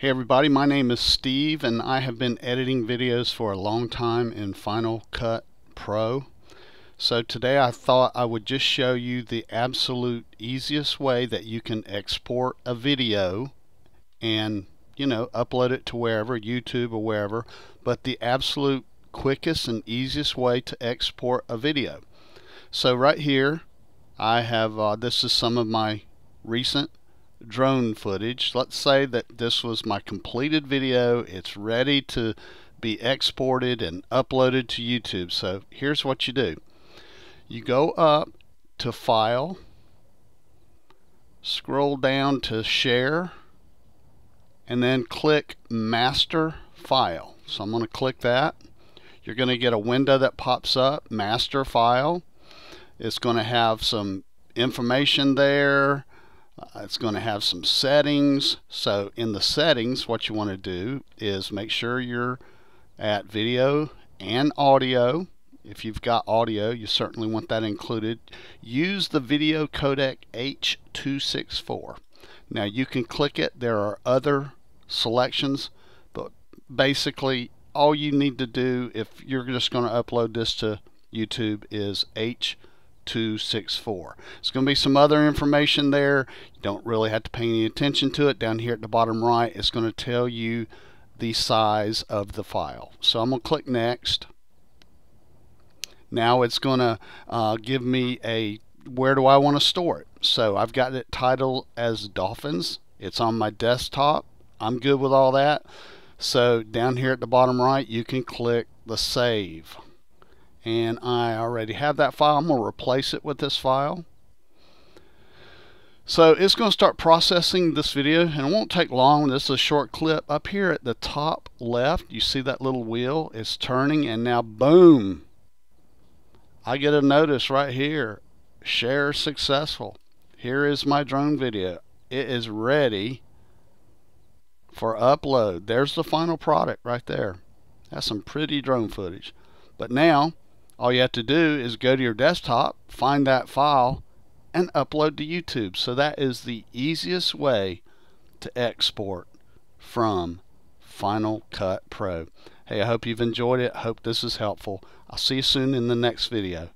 Hey everybody, my name is Steve and I have been editing videos for a long time in Final Cut Pro. So today I thought I would just show you the absolute easiest way that you can export a video and you know upload it to wherever, YouTube or wherever, but the absolute quickest and easiest way to export a video. So right here I have, uh, this is some of my recent drone footage. Let's say that this was my completed video. It's ready to be exported and uploaded to YouTube. So here's what you do. You go up to File, scroll down to Share, and then click Master File. So I'm going to click that. You're going to get a window that pops up, Master File. It's going to have some information there Uh, it's going to have some settings. So in the settings, what you want to do is make sure you're at video and audio. If you've got audio, you certainly want that included. Use the video codec H264. Now you can click it. There are other selections, but basically all you need to do if you're just going to upload this to YouTube is H264. 264. There's going to be some other information there. You don't really have to pay any attention to it. Down here at the bottom right, it's going to tell you the size of the file. So I'm going to click Next. Now it's going to uh, give me a where do I want to store it. So I've got it titled as Dolphins. It's on my desktop. I'm good with all that. So down here at the bottom right, you can click the Save and I already have that file. I'm going to replace it with this file. So it's going to start processing this video and it won't take long. This is a short clip. Up here at the top left, you see that little wheel? It's turning and now boom, I get a notice right here. Share successful. Here is my drone video. It is ready for upload. There's the final product right there. That's some pretty drone footage. But now all you have to do is go to your desktop, find that file, and upload to YouTube. So that is the easiest way to export from Final Cut Pro. Hey, I hope you've enjoyed it. Hope this is helpful. I'll see you soon in the next video.